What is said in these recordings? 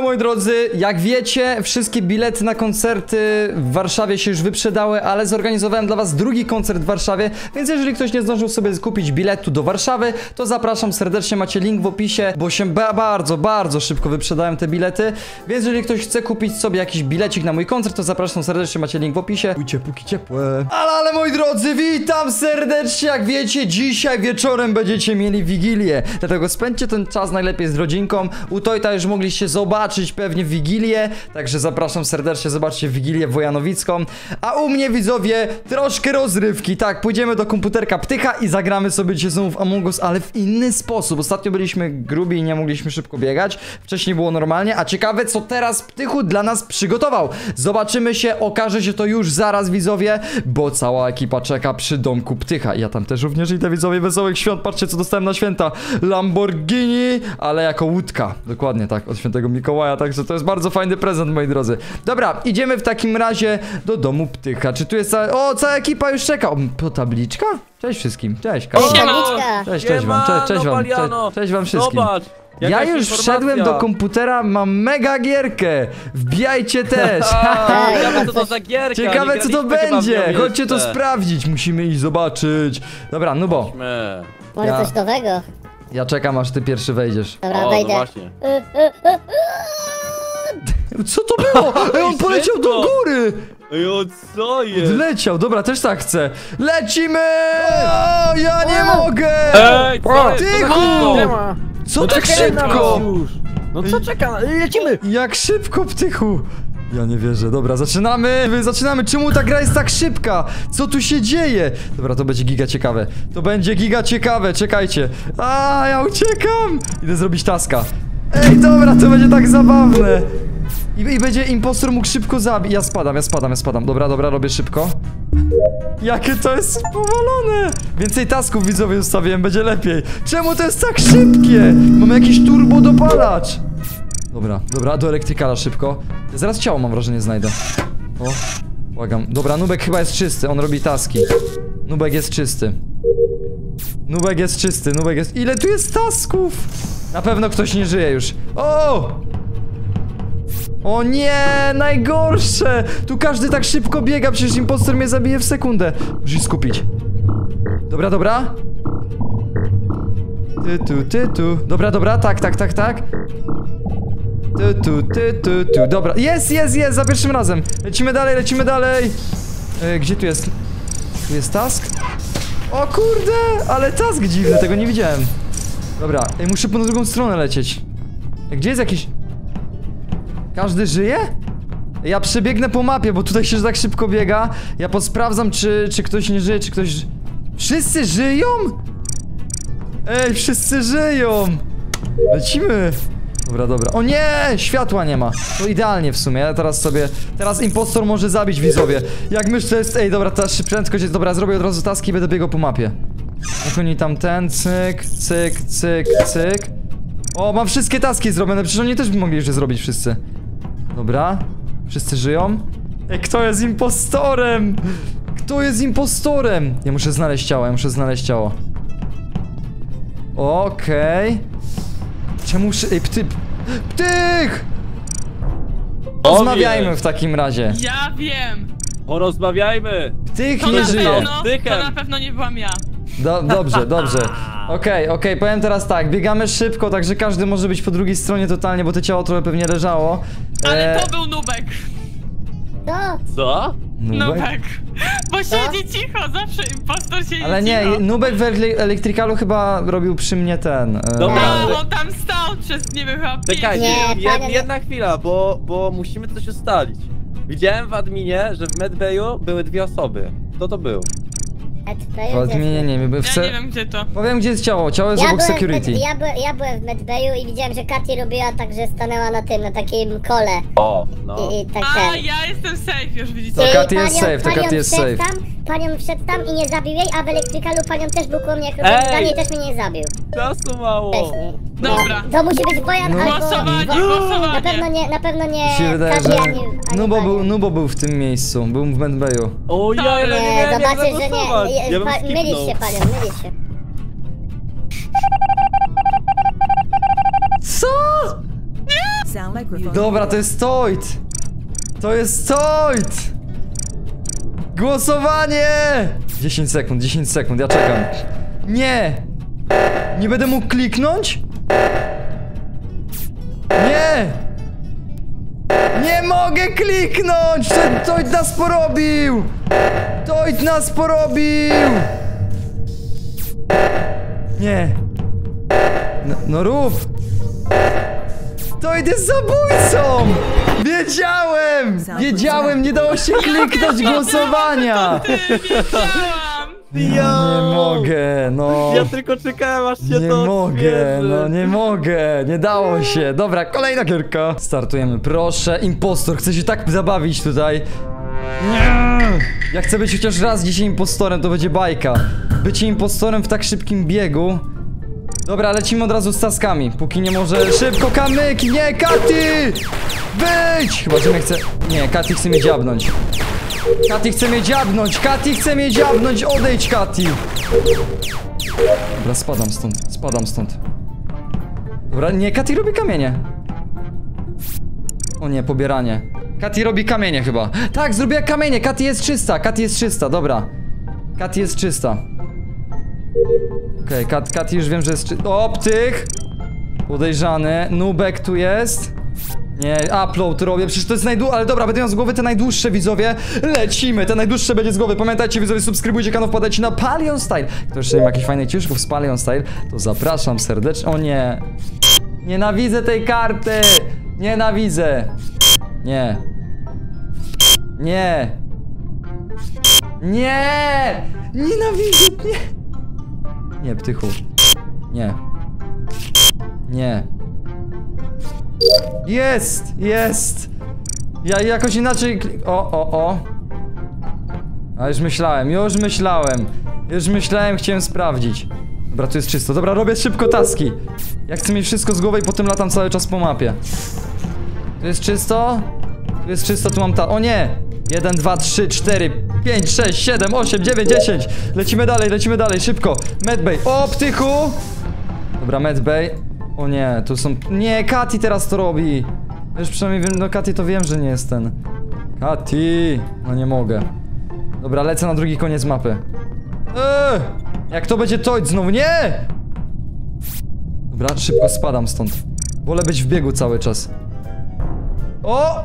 Elo moi drodzy, jak wiecie, wszystkie bilety na koncerty w Warszawie się już wyprzedały, ale zorganizowałem dla was drugi koncert w Warszawie, więc jeżeli ktoś nie zdążył sobie kupić biletu do Warszawy, to zapraszam serdecznie, macie link w opisie, bo się ba bardzo, bardzo szybko wyprzedałem te bilety, więc jeżeli ktoś chce kupić sobie jakiś bilecik na mój koncert, to zapraszam serdecznie, macie link w opisie. Pójcie póki ciepłe. Ale, ale moi drodzy, witam serdecznie, jak wiecie, dzisiaj wieczorem będziecie mieli Wigilię, dlatego spędźcie ten czas najlepiej z rodzinką, u Tojta już mogliście zobaczyć pewnie Wigilię, także zapraszam serdecznie, zobaczcie Wigilię Wojanowicką, a u mnie widzowie troszkę rozrywki, tak, pójdziemy do komputerka Ptycha i zagramy sobie dzisiaj znowu w Among Us, ale w inny sposób, ostatnio byliśmy grubi i nie mogliśmy szybko biegać, wcześniej było normalnie, a ciekawe co teraz Ptychu dla nas przygotował, zobaczymy się, okaże się to już zaraz widzowie, bo cała ekipa czeka przy domku Ptycha, ja tam też również idę widzowie, wesołych świąt, patrzcie co dostałem na święta, Lamborghini, ale jako łódka, dokładnie tak, od świętego Mikołaja, także to jest bardzo fajny prezent, moi drodzy. Dobra, idziemy w takim razie do domu Ptycha. Czy tu jest cała... O, cała ekipa już czeka. O, to tabliczka? Cześć wszystkim, cześć. Kasia. Siema. Tabliczka. Cześć, cześć wam, cześć, cześć wam, cześć, cześć wam wszystkim. Ja już informacja. wszedłem do komputera, mam mega gierkę. Wbijajcie też. A, Ciekawe co to za gierka. Ciekawe co to będzie. Chodźcie to sprawdzić, musimy iść zobaczyć. Dobra, no bo. Może Ja- coś nowego. Ja czekam aż ty pierwszy wejdziesz. Dobra, O, no wejdę. właśnie. Co to było? Ej, on poleciał do szybko. góry. Ej, o co jest? Wleciał, dobra, też tak chcę. Lecimy! O, ja nie mogę! Ej, co jest? Tychu! Co za- ma. Co tak szybko? już. No co czeka? Lecimy! Jak szybko, ptychu! Ja nie wierzę, dobra, zaczynamy! Zaczynamy, czemu ta gra jest tak szybka? Co tu się dzieje? Dobra, to będzie giga ciekawe. To będzie giga ciekawe, czekajcie. A, ja uciekam! Idę zrobić taska. Ej, dobra, to będzie tak zabawne. I, I będzie impostor mógł szybko zabić. Ja spadam, ja spadam, ja spadam. Dobra, dobra, robię szybko. Jakie to jest powalone! Więcej tasków widzowie ustawiłem, będzie lepiej. Czemu to jest tak szybkie? Mamy jakiś turbo dopalacz. Dobra, dobra, do elektrykala szybko. Zaraz ciało mam wrażenie znajdę. O, błagam. Dobra, Nubek chyba jest czysty, on robi taski. Nubek jest czysty. Nubek jest czysty, Nubek jest... Ile tu jest tasków? Na pewno ktoś nie żyje już. O! O nie, najgorsze! Tu każdy tak szybko biega, przecież impostor mnie zabije w sekundę. Muszę się skupić. Dobra, dobra. Ty tu, ty tu. Dobra, dobra, tak, tak, tak, tak. Tu, tu, ty, tu, tu. Dobra, jest, jest, jest, za pierwszym razem. Lecimy dalej, lecimy dalej. E, gdzie tu jest? Tu jest task? O kurde, ale task dziwny, tego nie widziałem. Dobra, ej, muszę po drugą stronę lecieć. E, Gdzie jest jakiś... Każdy żyje? Ja przebiegnę po mapie, bo tutaj się tak szybko biega. Ja posprawdzam, czy, czy ktoś nie żyje, czy ktoś... Wszyscy żyją? Ej, wszyscy żyją! Lecimy! Dobra, dobra. O nie! Światła nie ma. To idealnie w sumie. Ja teraz sobie... Teraz impostor może zabić widzowie. Jak myślę, jest... Ej, dobra, ta prędkość jest... Dobra, zrobię od razu taski i będę biegał po mapie. Jak oni tam ten, cyk, cyk, cyk, cyk. O, mam wszystkie taski zrobione, przecież oni też by mogli jeszcze zrobić wszyscy. Dobra. Wszyscy żyją? Ej, kto jest impostorem? Kto jest impostorem? Ja muszę znaleźć ciało, ja muszę znaleźć ciało. Okej. Czemu szy... Ej, pty... Ptych! Rozmawiajmy w takim razie. Ja wiem! Porozmawiajmy. Ptych To nie na żyje. pewno, to na pewno nie byłam ja. Do, dobrze, dobrze. Okej, okej, powiem teraz tak, biegamy szybko, także każdy może być po drugiej stronie totalnie, bo to ciało trochę pewnie leżało. Ale E, to był Nubek. Co? Co? Nubek? Nubek. Bo siedzi cicho, zawsze impostor siedzi Ale nie, cicho. Nubek w ele- elektrykalu chyba robił przy mnie ten. e, Dobra. A, on tam stał przez, nie wiem, chyba Czekajcie, Nie, jed, jedna chwila, bo, bo musimy coś ustalić. Widziałem w adminie, że w medbayu były dwie osoby. Kto to był? Edbayu W adminie nie wiem, w Ja se... nie wiem gdzie to. Powiem gdzie jest ciało, ciało jest Ja obok security. med, ja, byłem, ja byłem w Medbayu i widziałem, że Katy robiła tak, że stanęła na tym, na takim kole. O, no. I, i tak A, ten. ja jestem safe, już widzicie. To Katy jest safe, to panią Katy jest wszedł safe. Tam, panią wszedł tam i nie zabił jej, a w elektrykalu panią też był koło mnie, jak robiłem zdanie i też mnie nie zabił. Czasu mało. Wcześniej. Dobra. To musi być Bojan No. albo... Głosowanie, Bo- głosowanie. Na pewno nie, na pewno nie Mi się wydaje, że ani, ani Nubo był, Nubo był w tym miejscu, był w Medbayu. O ja, ja nie Nie, zobaczysz, że nie. Ja pa- mylisz się panią, mylisz się. Co? Dobra, to jest Toit! To jest Toit! Głosowanie! 10 sekund, 10 sekund, ja czekam. Nie! Nie będę mógł kliknąć? Nie! Nie mogę kliknąć! Ten Toit nas porobił! Toit nas porobił! Nie! No, no rób! Toid jest zabójcą! Wiedziałem! Wiedziałem, nie dało się kliknąć głosowania! Wiedziałam! Nie mogę, no. Ja tylko czekałem aż się Nie to mogę, odświeży. no nie mogę, nie dało się. Dobra, kolejna gierka. Startujemy, proszę. Impostor, chcę się tak zabawić tutaj. Nie! Ja chcę być chociaż raz dzisiaj impostorem, to będzie bajka. Bycie impostorem w tak szybkim biegu. Dobra, lecimy od razu z taskami, póki nie może... Szybko, kamyki! Nie, Katy! Być! Chyba, że mnie chce... Nie, Katy chce mnie dziabnąć. Katy chce mnie dziabnąć! Katy chce mnie dziabnąć! Odejdź, Katy! Dobra, spadam stąd, spadam stąd. Dobra, nie, Katy robi kamienie. O nie, pobieranie. Katy robi kamienie chyba. Tak, zrobiła kamienie, Katy jest czysta, Katy jest czysta, dobra. Katy jest czysta. Okej, okay, Katy już wiem, że jest czysta. Optych! Podejrzany. Nubek tu jest. Nie, upload robię, przecież to jest najdłuższe, ale dobra, będę miał z głowy te najdłuższe widzowie. Lecimy, te najdłuższe będzie z głowy. Pamiętajcie widzowie, subskrybujcie kanał, wpadajcie na Palion Style. Kto jeszcze nie ma jakichś fajnych ciuszków z Palion Style, to zapraszam serdecznie. O nie. Nienawidzę tej karty. Nienawidzę. Nie. Nie. Nie. Nienawidzę, nie. Nie, ptychu. Nie. Nie. Jest! Jest! Ja jakoś inaczej... O, o, o. A już myślałem, już myślałem. Już myślałem, chciałem sprawdzić. Dobra, tu jest czysto. Dobra, robię szybko taski. Ja chcę mieć wszystko z głowy i potem latam cały czas po mapie. Tu jest czysto? Tu jest czysto, tu mam ta... O nie! 1, 2, 3, 4, 5, 6, 7, 8, 9, 10. Lecimy dalej, lecimy dalej, szybko. Medbay. O, ptychu! Dobra, Medbay. O nie, tu są... Nie, Kati teraz to robi. Już przynajmniej wiem, no Kati to wiem, że nie jest ten. Kati! No nie mogę. Dobra, lecę na drugi koniec mapy. Eee! Jak to będzie Toid znowu? Nie! Dobra, szybko spadam stąd. Wolę być w biegu cały czas. O!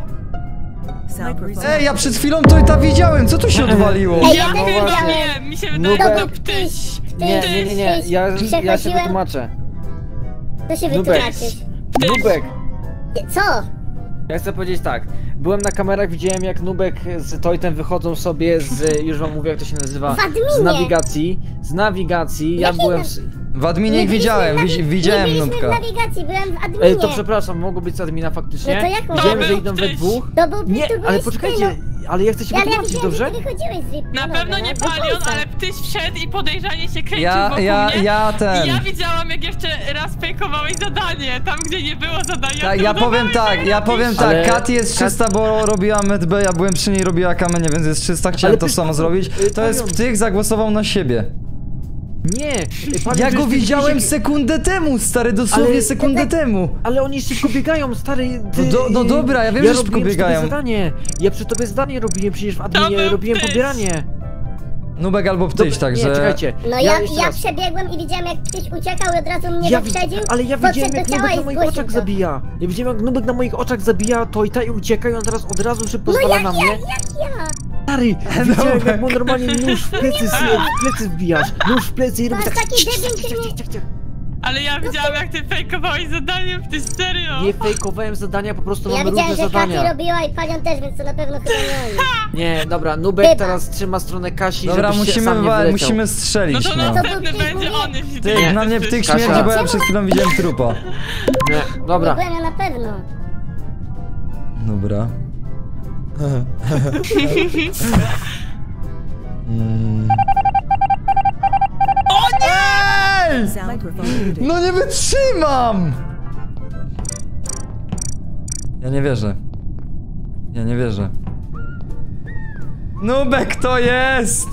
Ej, ja przed chwilą Toita widziałem, co tu się odwaliło? Ej, Ja ja też widziałem. mi się wydaje, Nubek. że to Ty, ptyś. ty, Nie, nie, nie, nie, ja, ja się wytłumaczę. To się Nubek. Nubek, Co? ja chcę powiedzieć tak. Byłem na kamerach, widziałem jak Nubek z Toitem wychodzą sobie z, już wam mówię jak to się nazywa, z nawigacji, z nawigacji, ja byłem w... Adminie ich widziałem, widzi- widziałem Nie byliśmy Nubka. w nawigacji, byłem w adminie. Ej, to przepraszam, mogło być z admina faktycznie. No to jak Widziałem, że idą we dwóch. To był Nie, to byłeś ale ty, poczekajcie, ale ja chcę się Ja, ja wytłumaczyć, widziałem, dobrze? że ty wychodziłeś z VIP. Na No pewno nie palion, ale ptyś wszedł i podejrzanie się kręcił Ja, wokół ja, mnie. ja I ten. ja widziałam, jak jeszcze raz fejkowałeś zadanie, tam gdzie nie było zadania. Tak, ja powiem tak, ja powiem tak, Ale- Katy jest Kat- czysta, bo robiła medbay, ja byłem przy niej, robiła kamienie, więc jest czysta, chciałem Ale to ty- samo zrobić. y, To jest Palion- ptych, zagłosował na siebie. Nie, Ej, panie, Ja go widziałem sekundę temu, stary, dosłownie Ale- sekundę temu. Ale oni szybko biegają, stary. Ty, No do- no dobra, ja wiem, że szybko biegają. Zadanie. Ja przy tobie zadanie robiłem, przecież w adminie robiłem pobieranie. Nubek albo ptyś, także... Nie, czekajcie. No ja, ja raz. przebiegłem i widziałem jak ktoś uciekał i od razu mnie Ja wyprzedził. ale ja widziałem jak Nubek na moich oczach to. zabija. Ja widziałem jak Nubek na moich oczach zabija to i ta i ucieka i on teraz od razu szybko No zwala jak na ja, mnie. jak ja? Stary, widziałem jak mu normalnie nóż w plecy, w plecy wbijasz. Nóż w plecy i robi tak... taki Ale ja widziałam, jak ty fejkowałeś zadanie, ptyś serio. Nie fejkowałem zadania, po prostu Ja mamy różne widziałem, że zadania. robiła i Palion też, więc to na pewno chyba nie oni. Nie, dobra, Nubek Chyba. teraz trzyma stronę Kasi, Dobra, żebyś się musimy, sam nie wyleciał. musimy No strzelić, to no. następny To był będzie on, jeśli Ty, nie na mnie ptyk ptyś. śmierdzi, bo ja przed chwilą widziałem trupa. Nie, Nie dobra. byłem ja na pewno. Dobra. Mm. No nie wytrzymam! Ja nie wierzę. Ja nie wierzę. Nubek to jest!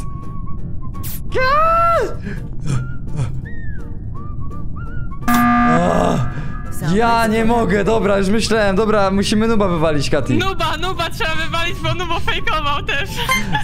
Ka! Ja nie mogę, dobra, już myślałem, dobra, musimy nuba wywalić, Kati. Nuba, nuba trzeba wywalić, bo nubo fejkował też.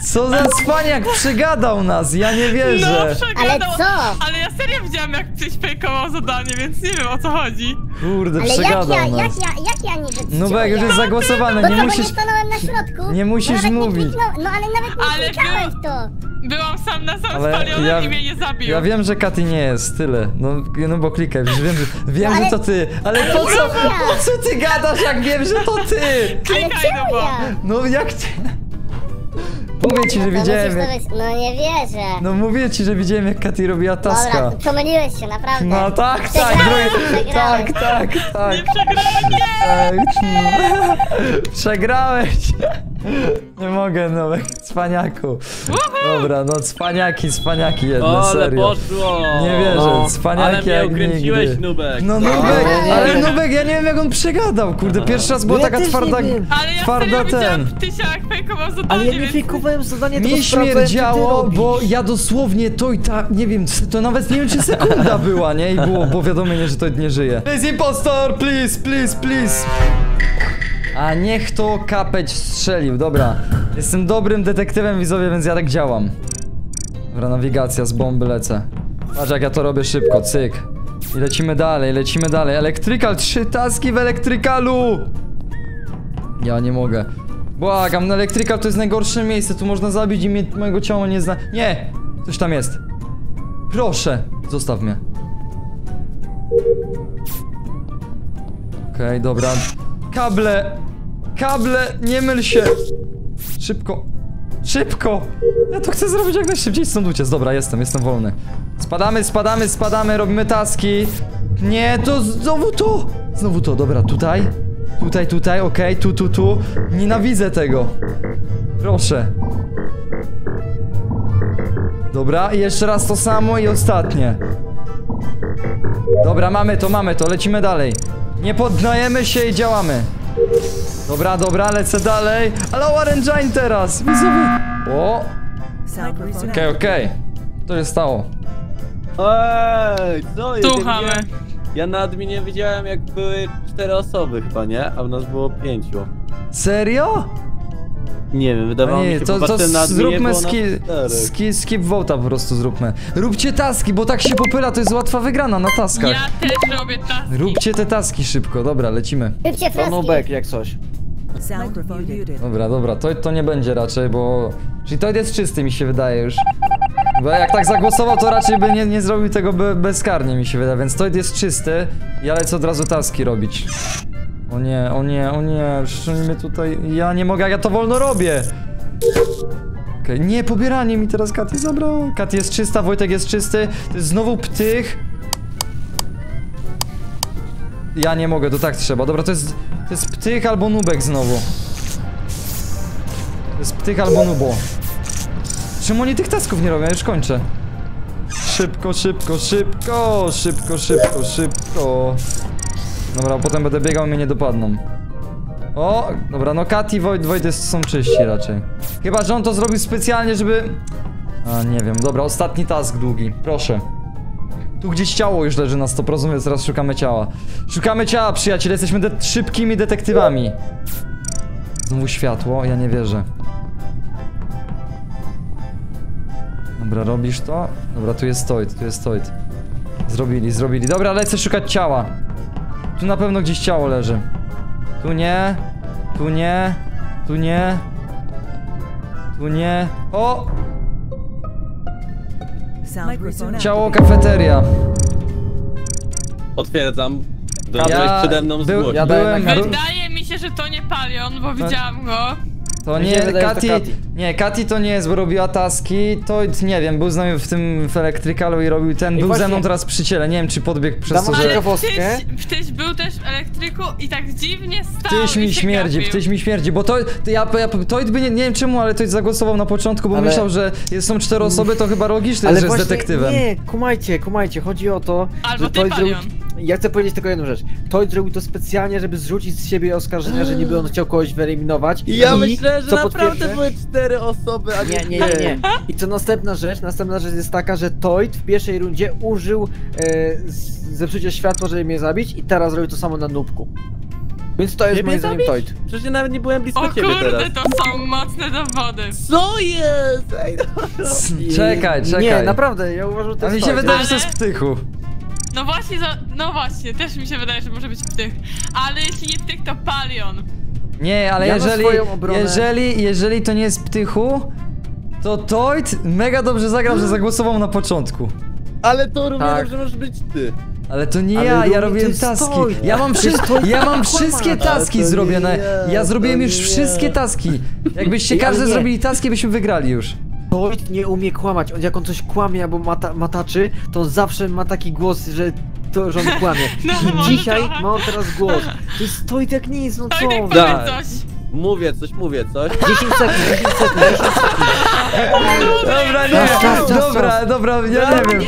Co za cwaniak przegadał nas, ja nie No, wierzę. przegadał. Ale co? Ale ja serio widziałam, jak ktoś fejkował zadanie, więc nie wiem o co chodzi. Kurde, Ale jak przegadał ja, jak nas. ja, jak ja niby Nubek, już jest No zagłosowane, to nie musisz... nie stanąłem na środku. nie musisz mówić. Nie kliknął, no ale nawet nie Ale był- to. Byłam sam na sam Ale spalionym ja- i mnie nie zabił. Ja wiem, że Katy nie jest, tyle. No, no bo klikaj, już wiem, że, wiem, Ale- że to ty. Ale po co, po co ty gadasz, jak wiem, że to ty? Ale Klikaj, nubo. ja? No jak ty... Mówię ci, że To widziałem jak... być- No nie wierzę. No mówię ci, że widziałem jak Katy robiła taska. Dobra, pomyliłeś się, naprawdę. No tak, tak, drugi, tak, tak, tak. Nie przegrałem, nie! Tak. Przegrałeś. Nie mogę, no, cwaniaku. Dobra, no cwaniaki, cwaniaki jedne, O, ale serio. poszło! Nie wierzę, No. cwaniaki Ale mnie jak ukręciłeś, nigdy. Nubek. No Nubek, nie, nie, ale. Nubek, ja nie wiem jak on przegadał, kurde, pierwszy raz była No ja taka też nie twarda, wiem. Ale ja twarda serio widziałam ten. Fejkował zadanie, Ale ja nie więc... fejkowałem zadanie, tylko Mi sprawdzałem, co ty śmierdziało, robisz. bo ja dosłownie to i tak, nie wiem, to nawet nie wiem czy sekunda była, nie? I było powiadomienie, że to nie żyje. Jest impostor, please, please, please. A niech to kapeć strzelił, dobra. Jestem dobrym detektywem widzowie, więc ja tak działam. Dobra, nawigacja, z bomby lecę. Patrz jak ja to robię szybko, cyk. I lecimy dalej, lecimy dalej. Electrical, trzy taski w elektrykalu! Ja nie mogę. Błagam, no Electrical to jest najgorsze miejsce, tu można zabić i mnie, mojego ciała nie zna... Nie! Coś tam jest. Proszę, zostaw mnie. Okej, dobra. Kable! Kable, nie myl się! Szybko. Szybko! Ja to chcę zrobić jak najszybciej stąd uciec. Dobra, jestem, jestem wolny. Spadamy, spadamy, spadamy, robimy taski. Nie, to znowu to! Znowu to, dobra, tutaj. Tutaj, tutaj, okej, tu, tu, tu. Nienawidzę tego. Proszę. Dobra, i jeszcze raz to samo i ostatnie. Dobra, mamy to, mamy to, lecimy dalej. Nie poddajemy się i działamy. Dobra, dobra, lecę dalej. Ale Orange teraz, widzowie. O, okej, okej. To się stało. Ej, co jest? Słuchamy. Ja, na adminie widziałem jak były cztery osoby chyba, nie? A u nas było pięciu. Serio? Nie wiem, wydawało mi nie, się, to, to na zróbmy ski, ski, skip vote'a po prostu zróbmy. Róbcie taski, bo tak się popyla, to jest łatwa wygrana na taskach. Ja też robię taski. Róbcie te taski szybko, dobra, lecimy. Róbcie. Nubek, jak coś. Dobra, dobra, to, to nie będzie raczej, bo... Czyli to jest czysty, mi się wydaje już. Bo jak tak zagłosował, to raczej by nie, nie zrobił tego be, bezkarnie, mi się wydaje, więc to jest czysty. Ja lecę od razu taski robić. O nie, o nie, o nie, przecież mnie tutaj... Ja nie mogę, ja to wolno robię! Okej, nie, pobieranie mi teraz Katy zabrało. Katy jest czysta, Wojtek jest czysty, to jest znowu ptych. Ja nie mogę, to tak trzeba. Dobra, to jest, to jest ptych albo nubek znowu. To jest ptych albo nubo. Czemu oni tych tasków nie robią? Ja już kończę. Szybko, szybko, szybko, szybko, szybko, szybko. Dobra, potem będę biegał i mnie nie dopadną. O, dobra, no Kat i Wojt jest, są czyści raczej. Chyba, że on to zrobił specjalnie, żeby... A, nie wiem, dobra, ostatni task długi, proszę. Tu gdzieś ciało już leży na 100%, więc teraz szukamy ciała. Szukamy ciała, przyjaciele, jesteśmy de szybkimi detektywami. Znowu światło, ja nie wierzę. Dobra, robisz to? Dobra, tu jest Toid, tu jest Toid. Zrobili, zrobili. Dobra, lecę szukać ciała. Tu na pewno gdzieś ciało leży. Tu nie, tu nie, tu nie, tu nie. O! Ciało kafeteria. Potwierdzam. Byłeś Ja przede mną zgłosić. ja byłem... Wydaje mi się, że to nie Palion, bo widziałam go. To nie, wydaje, Kati, Kati. nie, Kati to nie jest, bo robiła taski, to nie wiem, był z nami w tym w elektrykalu i robił ten, I był ze właśnie- mną teraz przy ciele, nie wiem czy podbiegł przez Dam to, że... ciekawostkę. Ptyś, ptyś był też w elektryku i tak dziwnie stał Ptyś mi śmierdzi, gapił. ptyś mi śmierdzi, bo to, to ja, ja to by nie, nie wiem czemu, ale to zagłosował na początku, bo Ale- myślał, że jest, są cztery osoby, to chyba logiczne, Ale że jest detektywem. nie, kumajcie, kumajcie, chodzi o to, Albo że ty, Toid. Ja chcę powiedzieć tylko jedną rzecz. Toy zrobił to specjalnie, żeby zrzucić z siebie oskarżenia, że niby on chciał kogoś wyeliminować. I ja I myślę, że co naprawdę były cztery osoby, a Nie, nie, nie, nie. I co następna rzecz? Następna rzecz jest taka, że Toyd w pierwszej rundzie użył e, zepsucia światła, żeby mnie zabić i teraz robi to samo na nubku. Więc to jest moim zdaniem? Toyd. Przecież ja nawet nie byłem blisko O ciebie kurde, teraz. to są mocne dowody. Co jest? Ej, no. Czekaj, czekaj. Nie, naprawdę, ja uważam, że to A mi jest się wydaje, że to jest ptychu. No właśnie, za... no właśnie, też mi się wydaje, że może być ptych. Ale jeśli nie ptych, to palion. Nie, ale Ja jeżeli, obronę- jeżeli, jeżeli to nie jest ptychu, to Toyd mega dobrze zagrał, że zagłosował na początku. Ale to równie Tak. dobrze możesz być ty. Ale to nie Ale ja, ja robiłem taski. Ja mam, wszy... ja mam wszystkie taski zrobione. ja, Ja zrobiłem już nie wszystkie ja. taski. Jakbyście każdy nie. zrobili taski, byśmy wygrali już. Toyd nie umie kłamać. On jak on coś kłamie albo mata, mataczy, to on zawsze ma taki głos, że to, że on kłamie. No, I może dzisiaj trochę. ma on teraz głos. To jest Toyd jak nic, no Tak, co? Da. powiedz coś. Mówię coś, mówię coś. 10 sekund, 10 sekund, 10 sekund. Dobra, nie, Czas, czas, czas, dobra, czas. dobra, ja nie wiem.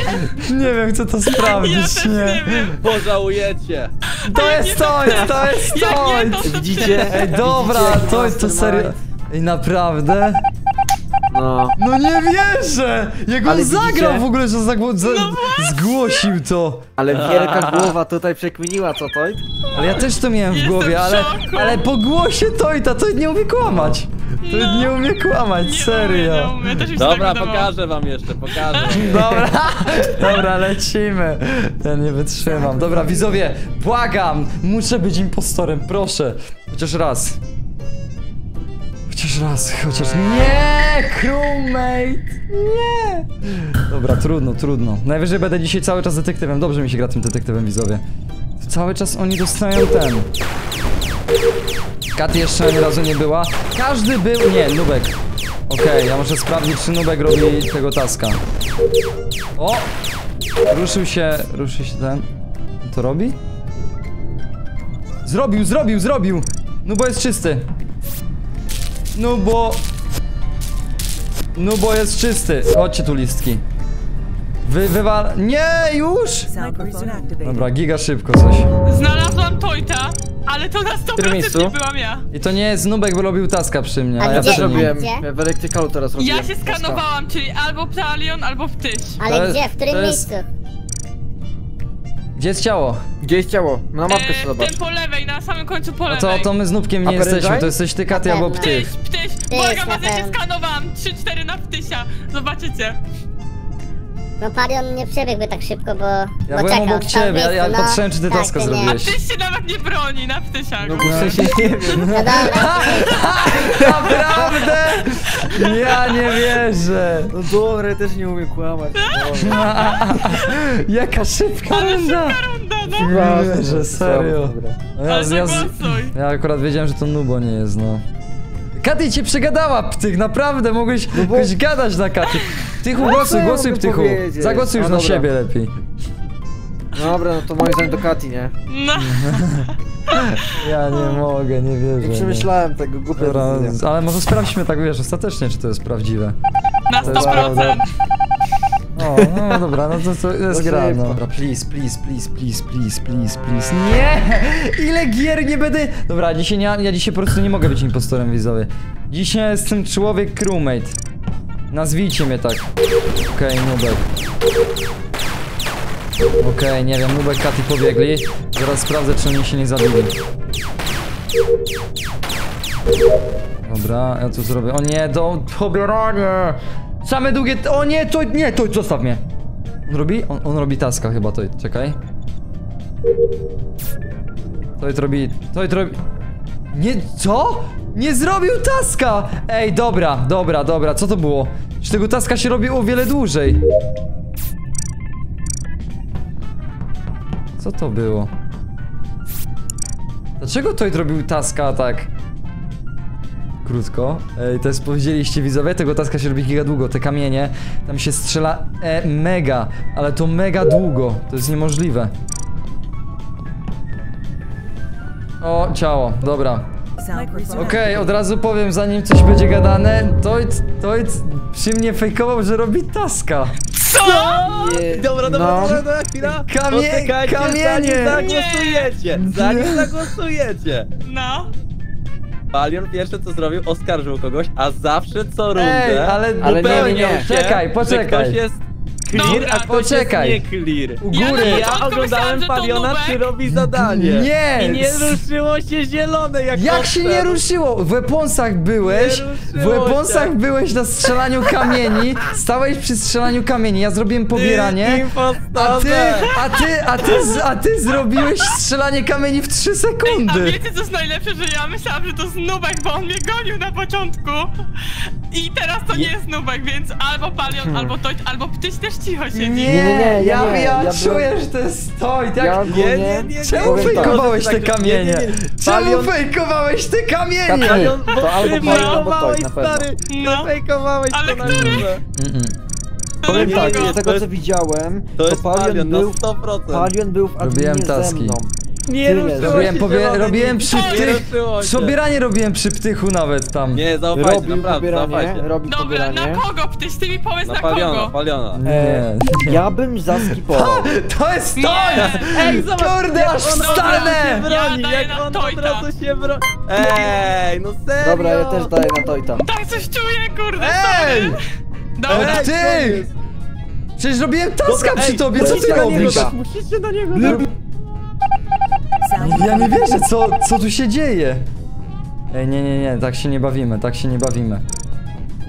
Nie wiem, chcę to Ja sprawdzić, też nie. nie wiem. Pożałujecie. To jest Toyd, to jest Jak nie, to Widzicie? Ej, dobra, Widzicie, to jest to serio. mastermind? Ej, naprawdę? No. No nie wierzę! Jak on Ale zagrał widzicie? w ogóle, że zagło- za- zgłosił to. Ale wielka głowa tutaj przekminiła, co Toyd? Ale ja też to miałem w Jestem głowie, w ale, szoku. ale po głosie Toyta, to nie umie kłamać. To No. nie umie kłamać, Nie serio. Umie, nie umie. Też mi się Dobra, tak wydawało. pokażę wam jeszcze, pokażę. Dobra, dobra, lecimy. Ja nie wytrzymam. Dobra, widzowie, błagam, muszę być impostorem, proszę. Chociaż raz. Chociaż raz, chociaż nie, crewmate, nie. Dobra, trudno, trudno. Najwyżej będę dzisiaj cały czas detektywem. Dobrze mi się gra tym detektywem, widzowie. Cały czas oni dostają ten. Katy jeszcze ani razu nie była. Każdy był. Nie, Nubek. Okej, ja muszę sprawdzić, czy Nubek robi tego taska. O! Ruszył się. Ruszył się ten. To robi? Zrobił, zrobił, zrobił! No bo jest czysty. No bo. No bo jest czysty. Chodźcie tu listki. Wy, wywal. Nie, już! Dobra, giga szybko coś. Znalazłam Tojta, ale to na 100% miejscu? nie byłam ja. I to nie jest Nubek, bo robił taska przy mnie. A A ja też robiłem. Gdzie? Ja w elektrykalu teraz robiłem. Ja się skanowałam, czyli albo palion, albo ptyś. Ale gdzie? W którym jest- miejscu? Gdzie jest ciało? Gdzie jest ciało? Na mapkę E, się zobacz. Ten po lewej, na samym końcu po No lewej. to, to my z Nubkiem nie A jesteśmy, to jesteś ty, Katy, albo. Ptyś, ptyś, Ptyś, na was, ja się skanowałam. 3-4 na ptysia. Zobaczycie. No Palion nie przebiegłby tak szybko, bo... Ja bo byłem czekał, obok ciebie, ja- ja miejscu, no. patrzyłem, czy ty Tak, to nie. zrobiłeś. Ptyś się nawet nie broni na ptysiach. No bo w sensie nie wiem. No dobra, Naprawdę? Ja nie wierzę. No dobra, ja też nie umiem kłamać. Jaka szybka runda. No. Nie wierzę, serio. No Ja, Ale ja, ja akurat wiedziałem, że to Nubo nie jest, no. Katy cię przegadała, Ptych, naprawdę, mogłeś, No bo- gadać na Katy. Ptychu, co głosuj, ja głosuj, mogę Ptychu. powiedzieć? Zagłosuj już No na dobra. siebie lepiej. Dobra, no to moim zdaniem do Kati, nie? No. Ja nie mogę, nie wierzę. Nie przemyślałem tego, głupia Dobra, decyzja. ale może sprawdźmy tak, wiesz, ostatecznie, czy to jest prawdziwe. Na To jest prawda. 100%. O, no dobra, no to, to jest gra, no. Dobra, please, please, please, please, please, please, please. Nie! Ile gier nie będę... Dobra, dzisiaj nie, ja dzisiaj po prostu nie mogę być impostorem widzowie. Dzisiaj jestem człowiek crewmate. Nazwijcie mnie tak. Okej, Nubek. Okej, nie wiem, Nubek, Katy pobiegli. Zaraz sprawdzę, czy oni się nie zabili. Dobra, ja tu zrobię. O nie, do pobieranie! Same długie. O nie, to nie, to zostaw mnie. On robi? On, on robi taska chyba, to czekaj. To robi. To robi. Nie, co? Nie zrobił taska! Ej, dobra, dobra, dobra, co to było? Czy tego taska się robi o wiele dłużej? Co to było? Dlaczego Toy robił taska tak? Krótko. Ej, to jest powiedzieliście widzowie, tego taska się robi giga długo. Te kamienie, tam się strzela e, mega, ale to mega długo. To jest niemożliwe. O, ciało, dobra. Okej, od razu powiem, zanim coś będzie gadane, Toyd, Toyd przy mnie fejkował, że robi taska. Co? Nie, Dobra, dobra, no. dobra, dobra, chwila. Kamie- Poczekajcie, kamienie. zanim zagłosujecie. Zanim zagłosujecie. No. Palion pierwsze co zrobił, oskarżył kogoś, a zawsze co rundę Ej, ale, Ale nie, nie, Czekaj, poczekaj. ktoś jest clear, Dobra, a poczekaj. nie clear. U Ja góry. na Ja początku oglądałem myślałam, że to Paliona, nubek. czy robi zadanie. Nie. I nie ruszyło się zielone jak Jak się nie ruszyło? W Weaponsach byłeś, w ruszyło się. byłeś na strzelaniu kamieni, stałeś przy strzelaniu kamieni, ja zrobiłem Ty pobieranie, a ty, impostorze. a ty, a ty, z- a ty zrobiłeś strzelanie kamieni w 3 A sekundy. wiecie co jest najlepsze, że ja myślałam, że to jest Nubek, bo on mnie gonił na początku. I teraz to nie jest Nubek, więc albo Palion, albo Toit, albo Ptyś też cicho siedzi. Nie, Nie, nie, nie, ja ja, nie, ja, ja czuję, byłem- że to jest to i tak... Ja Nie, ogólnie... nie, nie, nie. Czemu powiem tak. fejkowałeś te Nie, nie, kamienie? nie, nie. Czemu Palion- fejkowałeś te kamienie? Palion- Palion, bo To albo Palion, na pewno. stary. No. Fejkowałeś Ale to na który? górze. Mm-mm. Powiem Nie, tak, z tego co widziałem, To to jest Palion Palion na był, 100%. Palion był w Robiłem adminie ze taski. mną. Nie ruszyło Robiłem, się pobie- zielone, robiłem nie- przy nie tych... ruszyło się. Sobieranie robiłem przy ptychu nawet tam. Nie, zaufajcie, Robił naprawdę, pobieranie, zaufajcie. robił Dobra, pobieranie. na kogo Ptyś? Ty mi powiedz na, Na Paliona, kogo. Paliona. Nie. Ja bym zaskipował. To jest to! Ej, zobacz, Kurde, aż się broni, Ja daję jak na on od Tojta. razu się broni. Ej, no serio! Dobra, ja też daję na Tojta. Tak coś czuję, kurde, Ej! sorry. Dobra, Ej, ty! co jest? Przecież robiłem taska Dobra, przy ej, tobie, co ty musicie na niego robisz? dać, Musicie na niego dać. Ja nie wierzę, co, co tu się dzieje. Ej, nie, nie, nie, tak się nie bawimy, tak się nie bawimy.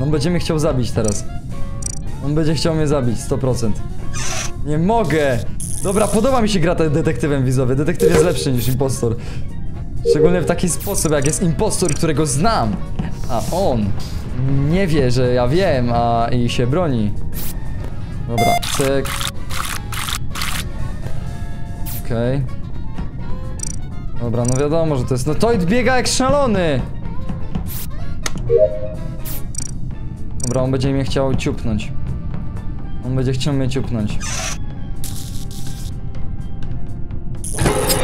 On będzie mnie chciał zabić teraz. On będzie chciał mnie zabić, 100%. Nie mogę! Dobra, podoba mi się gra te- detektywem wizowy. Detektyw jest lepszy niż impostor. Szczególnie w taki sposób, jak jest impostor, którego znam. A on nie wie, że ja wiem, a i się broni. Dobra, cyk. Okej. Dobra, no wiadomo, że to jest... No Toid biega jak szalony! Dobra, on będzie mnie chciał ciupnąć. On będzie chciał mnie ciupnąć.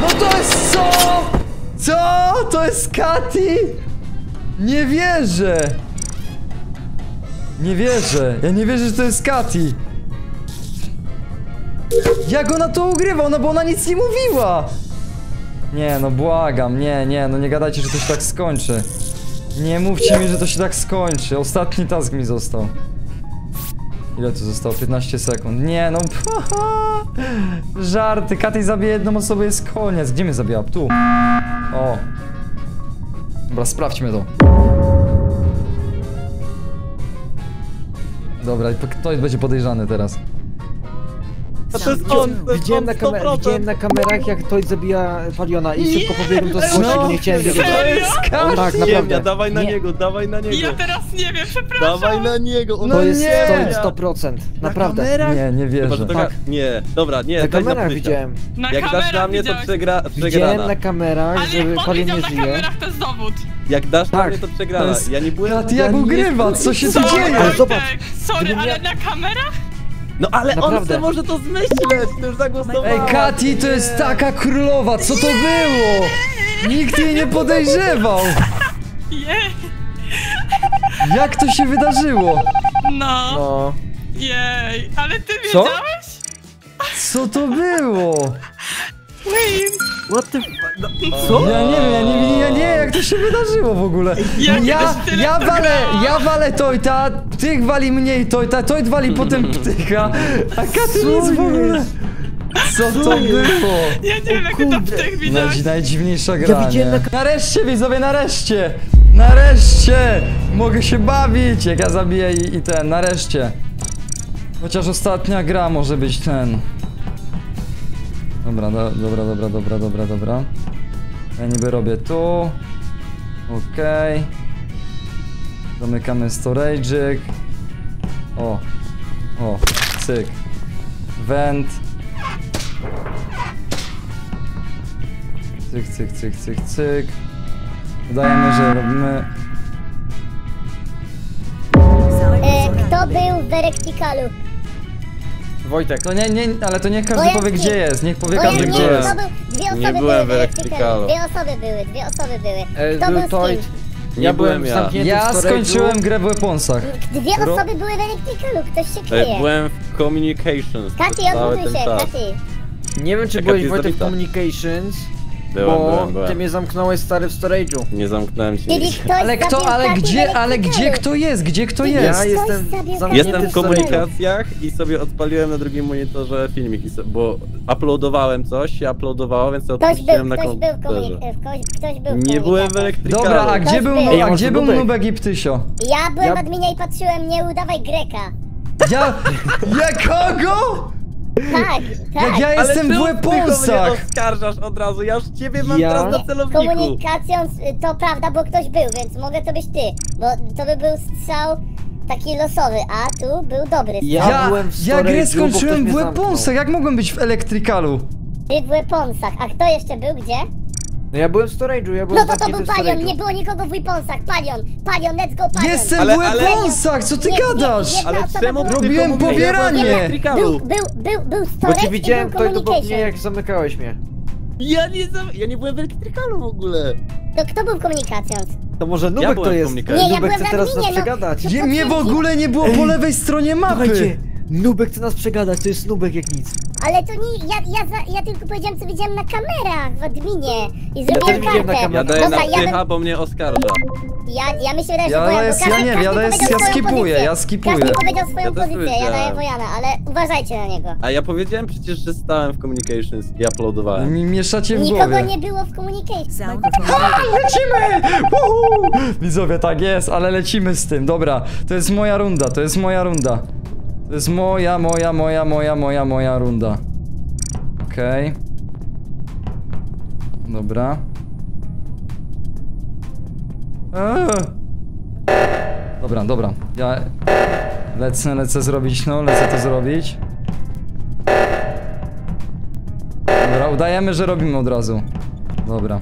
No to jest co? Co? To jest Katy? Nie wierzę! Nie wierzę. Ja nie wierzę, że to jest Katy. Jak ona to ugrywa? No bo ona nic nie mówiła! Nie, no błagam, nie, nie, no nie gadajcie, że to się tak skończy. Nie mówcie mi, że to się tak skończy. Ostatni task mi został. Ile tu zostało? 15 sekund. Nie, no. Żarty. Katy zabije jedną osobę, jest koniec. Gdzie mnie zabija? Tu. O. Dobra, sprawdźmy to. Dobra, i kto będzie podejrzany teraz? To jest on, to jest Widziałem on na, kamer 100%. widziałem na kamerach jak Toid zabija Paliona i szybko pobiegłem do zgłosić, bo nie chciałem Serio? To jest Katy! Tak, Ciemnia, naprawdę. dawaj na Nie. niego, dawaj na I ja niego. teraz nie wiem, przepraszam. Dawaj na niego, on No To jest nie! Toid 100%. Naprawdę. kamerach? Nie, nie Chyba, wierzę. że to Tak. Nie, dobra, nie, Na daj kamerach widziałem. Na Jak dasz kamerach na mnie, to widziałeś. przegra, Widziałem przegrana. na kamerach, Ale że on Palion widział nie na żyje. kamerach, to jest dowód. Jak dasz na Tak. mnie, to To przegrana. jest... Ja nie byłem... Ja jak ugrywa, co się tu dzieje? Ale zobacz, Sorry, gdybym ale na kamerach? No ale on Naprawdę. se może to zmyśleć, to już zagłosowałem. Ej, Katy to jest taka królowa, co to było? Nikt jej nie podejrzewał! Jej. Jak to się wydarzyło? No. No. Jej. Ale ty Co? wiedziałeś? Co to było? Wait. What the? No, Co? Ja nie wiem, ja nie, ja nie wiem jak to się wydarzyło w ogóle. Ja Ja, ja walę, ja walę Tojta, Ptych wali mniej Tojta, Tojt wali potem Ptycha, a Katy nic w ogóle. Co to było? Ja nie wiem, jak to w tych widziałeś. Naj, najdziwniejsza gra, nie? na- Nareszcie widzowie, nareszcie! Nareszcie! Mogę się bawić, jak ja zabiję i, i ten, nareszcie. Chociaż ostatnia gra może być ten. Dobra, do, dobra, dobra, dobra, dobra, dobra. Ja niby robię tu. Okej. Zamykamy storage'ik. O. O. Cyk. Vent. Cyk, cyk, cyk, cyk, cyk. Udajemy, że robimy... E, kto był w Verticalu? Wojtek, To nie, nie, ale to niech każdy Wojanki. powie gdzie jest, niech powie każdy gdzie nie, jest. dwie osoby Nie były byłem w. Verticalu. Dwie osoby były, dwie osoby były. E, Kto był był z Toid, kim? Nie ja byłem byłem ja. zamknięty Ja storage'u. skończyłem grę w weaponsach. Dwie Ro- osoby były w elektrykalu, ktoś się E, kryje. Byłem w communications Katy, przez cały odbuduj ten się, czas. Katy. Nie wiem, czy Jaka byłeś Wojtek w zabita? Communications, Byłem, bo byłem, byłem. ty mnie zamknąłeś stary w storage'u. Nie zamknąłem Czyli ktoś Ale kto, zabił ale gdzie, ale gdzie kto jest? Gdzie kto Ja jest? Ja jestem zabił zamknięty Jestem w komunikacjach i sobie odpaliłem na drugim monitorze filmik, i so, bo uploadowałem coś, się uploadowało, więc to Ktoś odpuściłem był, na ktoś był w komputerze. ktoś, ktoś był w Nie byłem w komunikacji. elektrykalu. Dobra, a gdzie był. Ej, a może gdzie był Nubek? Nubek i Ptysio? Ja byłem Ja- w adminie i patrzyłem, nie udawaj Greka. Ja... Ja kogo? Tak, tak. Jak ja Ale jestem w czemu ty go mnie weaponsach! oskarżasz od razu, ja już ciebie mam Ja- teraz na celowniku. komunikacją to prawda, bo ktoś był, więc mogę to być ty. Bo to by był strzał taki losowy, a tu był dobry strzał. Ja Ja, byłem w ja grę skończyłem w mnie weaponsach, jak mogłem być w elektrykalu? Ty w weaponsach. A kto jeszcze był gdzie? No ja byłem w storage'u, ja No byłem to to zamknięty był Palion, nie było nikogo w weaponsach. Palion, Palion, let's go Palion. Jestem Ale- w weaponsach, co ty Nie, gadasz? nie, Ale czemu Robiłem Ej, ja pobieranie. Był, był, był, był Bo storage cię i widziałem był to obok mnie, jak zamykałeś mnie. Ja nie, zam... ja nie byłem w elektrykalu w ogóle. To kto był komunikacją? To może Nubek byłem to w jest. Nie, ja Nubek byłem chce w teraz nas no. przegadać. Nie, mnie w ogóle nie było po lewej stronie Słuchajcie, mapy! Nubek chce nas przegadać, to jest Nubek jak nic. Ale to nie, ja, ja, za, ja tylko powiedziałem co widziałem na kamerach w adminie i zrobiłem na kartę. Ja daję Dobra, na ja, bym, bo mnie oskarża. ja, ja myślę, że Ja Wojan, jest- ja nie, każdy ja powiedział ja skipuję, ja skipuję. Każdy powiedział swoją Ja pozycję, ja daję. Wojana, ale uważajcie na niego. A ja powiedziałem przecież, że stałem w communications i uploadowałem. Mi mieszacie w Nikogo głowie. nie było w communication. Sound A, lecimy! Uhu! Widzowie, tak jest, ale lecimy z tym. Dobra, to jest moja runda, to jest moja runda. To jest moja, moja, moja, moja, moja, moja runda. Okej. Dobra. Eee. Dobra, dobra. Ja lecę, lecę zrobić, no, lecę to zrobić. Dobra, udajemy, że robimy od razu. Dobra.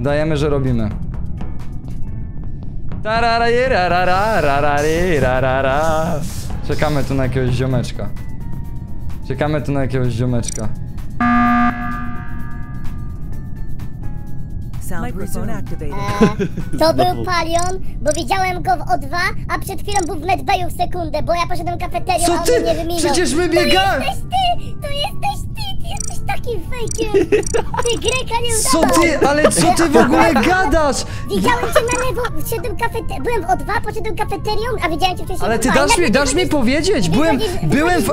Udajemy, że robimy. Tarararararararararara. Czekamy tu na jakiegoś ziomeczka. Czekamy tu na jakiegoś ziomeczka. To był Palion, bo widziałem go w O2, a przed chwilą był w medbayu w sekundę, bo ja poszedłem kafeterią, Co a on ty? mnie nie wyminął. Przecież my To biegamy! jesteś ty! To jesteś ty! Ty jesteś takim fejkiem! Ty Greka nie Co udawaj! ty? Ale co ty w ogóle gadasz? Widziałem cię na lewo, szedłem kafete... byłem w O2, poszedłem kafeterią, a widziałem cię wcześniej Ale ty O2 i dasz mi, dasz mi powiedzieć? Byłem, byłem w...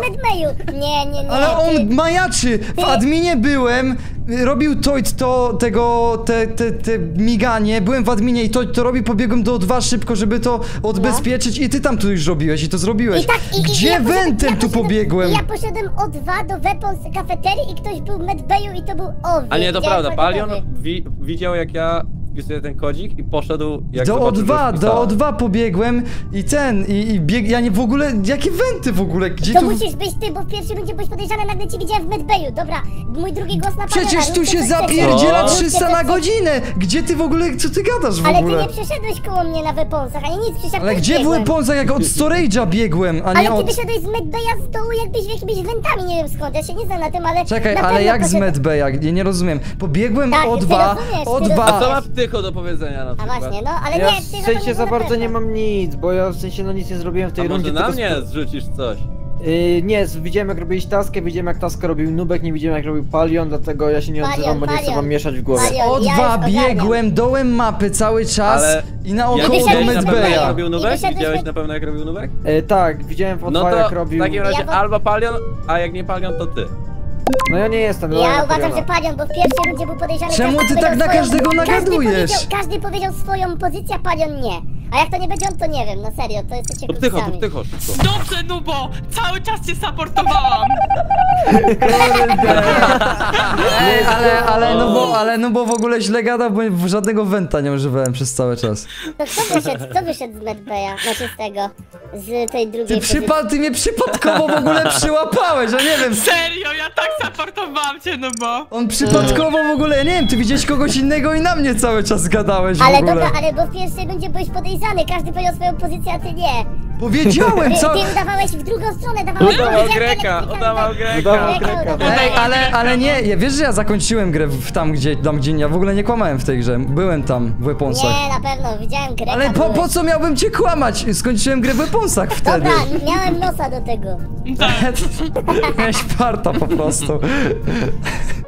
Nie, nie, nie. Ale on majaczy! W adminie byłem, robił Toit to, tego, te, te, te miganie, byłem w adminie i Toit to robi, pobiegłem do O2 szybko, żeby to odbezpieczyć i ty tam to już robiłeś i to zrobiłeś. I tak, i, i, Gdzie ja poszedłem- wentem ja tu pobiegłem? Ja poszedłem O2 do Weapons kafeterii i ktoś był w medbayu i to był Owi. A nie, to prawda, Palion wi widział jak ja wpisuję ten kodzik i poszedł jak Do zobaczył, że O2, do wpisałem. O2 pobiegłem i ten, i, i bieg, ja nie w ogóle, jakie wenty w ogóle, gdzie To tu... musisz być ty, bo w pierwszej rundzie byłeś podejrzany, nagle cię widziałem w medbayu. Dobra, mój drugi głos na Przecież panela, tu róbcie się zapierdziela Co? 300 Róbcie na godzinę! Gdzie ty w ogóle, co ty gadasz w Ale ty ogóle? nie przeszedłeś koło mnie na Weaponsach, ani nic, przecież ja Ale gdzie w biegłem. weaponsach, jak od storage'a biegłem, a Ale nie ty od... wyszedłeś z medbaya z dołu jakbyś jakimiś wentami, nie wiem skąd, ja się nie znam na tym, ale... Czekaj, na ale pewno jak z poszedłem- medbaya? Ja nie rozumiem. Pobiegłem Tak, o ty dwa, rozumiesz, o ty dwa. A co ma rozumiesz. Ptycho do powiedzenia na A przykład? właśnie, no, ale Ja nie, w ty sensie za na bardzo nie mam nic, bo ja w sensie no nic nie zrobiłem w A tej może rundzie. na tylko mnie sp- zrzucisz coś? Yy, nie, z- widziałem jak robiłeś taskę, widziałem jak taskę robił Nubek, nie widziałem jak robił Palion, dlatego ja się nie Palion, odzywam, bo nie chcę Palion. wam mieszać w głowie. Palion. O Ja dwa już ogarniam. biegłem dołem mapy cały czas Ale i naokoło do widziałeś na pewno jak medbaya. robił Nubek? wyszedłeś Widziałeś na pewno jak robił Nubek? E, tak, widziałem w O2 No to jak w robił... takim razie Ja albo Palion, a jak nie Palion to ty. No ja nie jestem, no Ja ja uważam, że Palion, bo w pierwszej rundzie był podejrzany. Czemu każdy ty tak powiedział na każdego każdy nagadujesz? powiedział, każdy powiedział swoją pozycję, a Palion nie. A jak to nie będzie on, to nie wiem, no serio, to jesteście To Ptycho, to. Ptycho. Dobrze, Nubo! Cały czas cię supportowałam! Ej, ale, ale no bo, ale no bo w ogóle źle gada, bo żadnego wenta nie używałem przez cały czas. To kto wyszedł, kto wyszedł z Medbaya, znaczy z tego, z tej drugiej Ty, przypa ty mnie przypadkowo w ogóle przyłapałeś, ja nie wiem. Serio, ja tak supportowałam cię, Nubo! On przypadkowo w ogóle, ja nie wiem, ty widziałeś kogoś innego i na mnie cały czas gadałeś w Ale ogóle. dobra, ale bo w pierwszej rundzie byłeś podejrzany, każdy powiedział swoją pozycję, a ty nie. Powiedziałem, Ty, co? ty udawałeś w drugą stronę, dawałeś Udawał Greka, udawał. Greka. Udawał Greka. Ej, ale, ale nie, ja, wiesz, że ja zakończyłem grę w, tam, gdzie, tam, gdzie ja w ogóle nie kłamałem w tej grze. Byłem tam w Weaponsach. Nie, na pewno, widziałem Greka. Ale po, po co miałbym cię kłamać? Skończyłem grę w Weaponsach wtedy. Dobra, miałem nosa do tego. Tak. Miałeś parta po prostu.